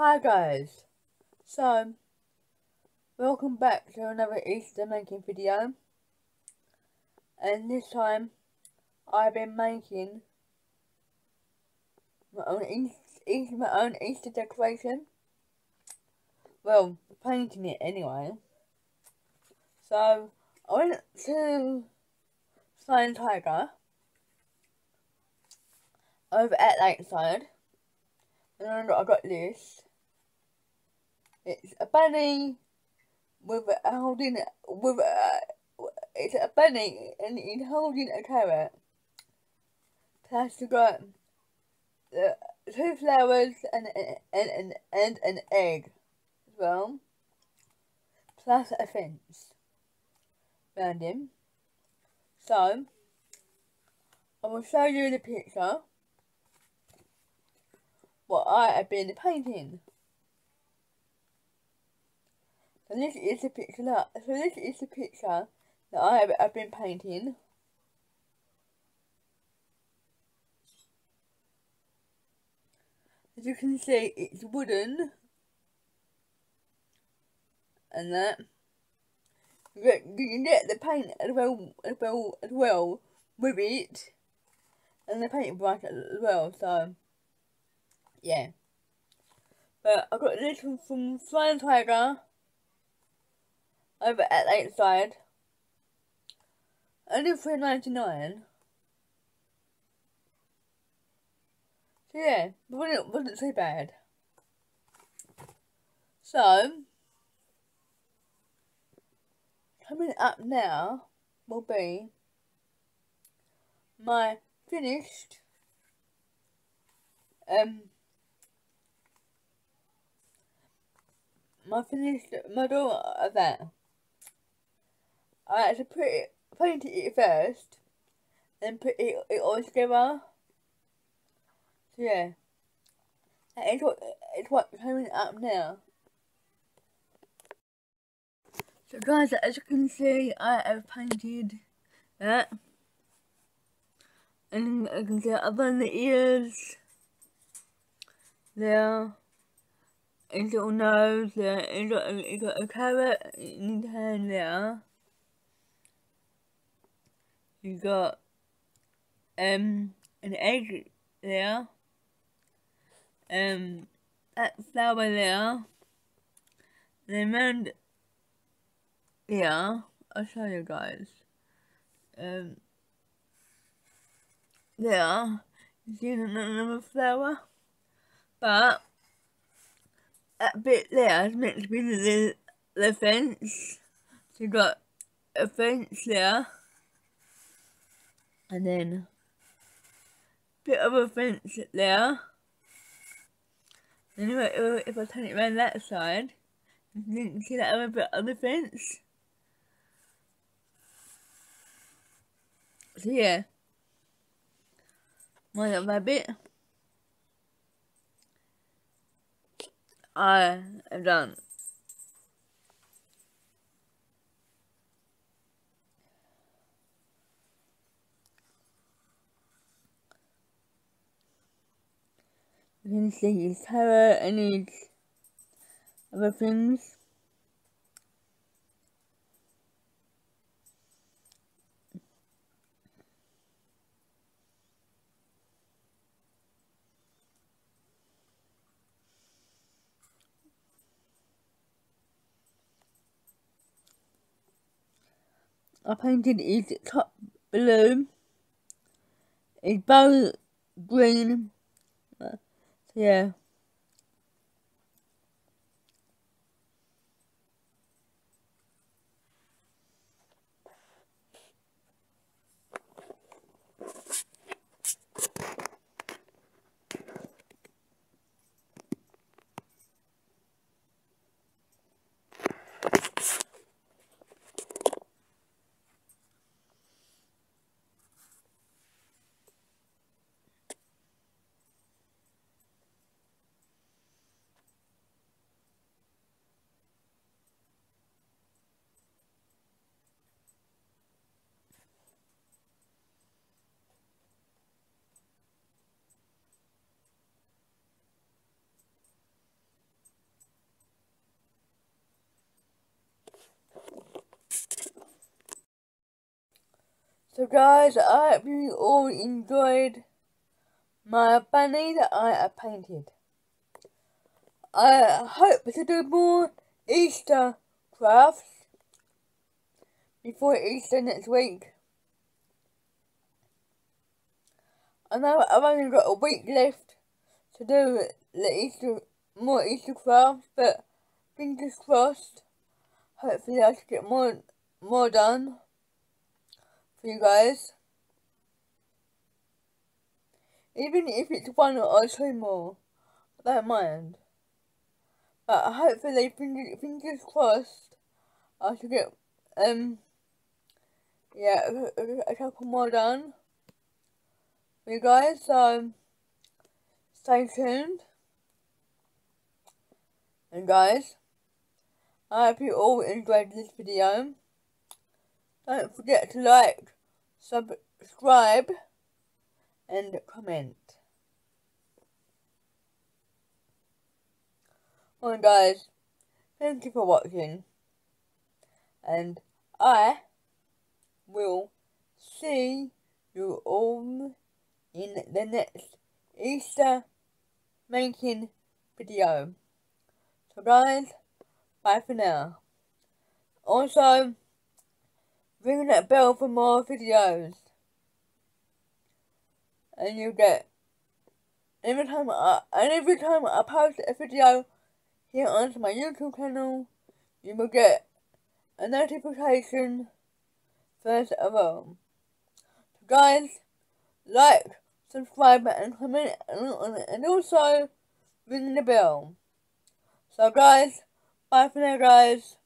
Hi guys, so welcome back to another Easter making video. And this time I've been making my own Easter, my own Easter decoration. Well painting it anyway. So I went to Flying Tiger over at Lakeside. And I got this it's a bunny with a holding with a it's a bunny and it's holding a carrot. Plus you got the uh, two flowers and and and, and an egg as well. Plus a fence around him. So I will show you the picture what I have been painting. So this is the picture that, so this is the picture that I have I've been painting. As you can see, it's wooden. And that. You you can get the paint as well, as well, as well with it. And the paint brush as well, so. Yeah. But I got this one from Flying Tiger over at Lakeside. Only three ninety nine. So yeah, it wasn't, wasn't too bad. So coming up now will be my finished um my finished model of that. I had to put it, paint it first, then put it, it all together. So yeah, that is what, it's what's coming up now. So guys, as you can see, I have painted that. And I can see I've done the ears there. And little nose there, and got, and got a carrot in the hand there you got um an egg there, um that flower there, then around yeah, I'll show you guys. Um there, you see another flower, but that bit there is meant to be the, the fence. So you got a fence there and then bit of a fence there. Anyway, if I turn it around that side, you can see that other bit of the fence. So yeah, my little rabbit. I am done. His hair and his other things. I painted his top blue, his bow green, yeah. So guys, I hope you all enjoyed my bunny that I have painted. I hope to do more Easter crafts before Easter next week. I know I've only got a week left to do the Easter, more Easter crafts, but fingers crossed. Hopefully I can get more, more done for you guys. Even if it's one or two more, I don't mind. But hopefully, fingers, fingers crossed, I should get, um, yeah, a, couple more done for you guys, so stay tuned. And guys, I hope you all enjoyed this video. Don't forget to like, subscribe, and comment. Well guys, thank you for watching. And I will see you all in the next Easter making video. So guys, bye for now. Also, ring that bell for more videos. And you get every time I and every time I post a video here onto my YouTube channel, you will get a notification first of all. So guys, like, subscribe and comment and also ring the bell. So guys, bye for now guys.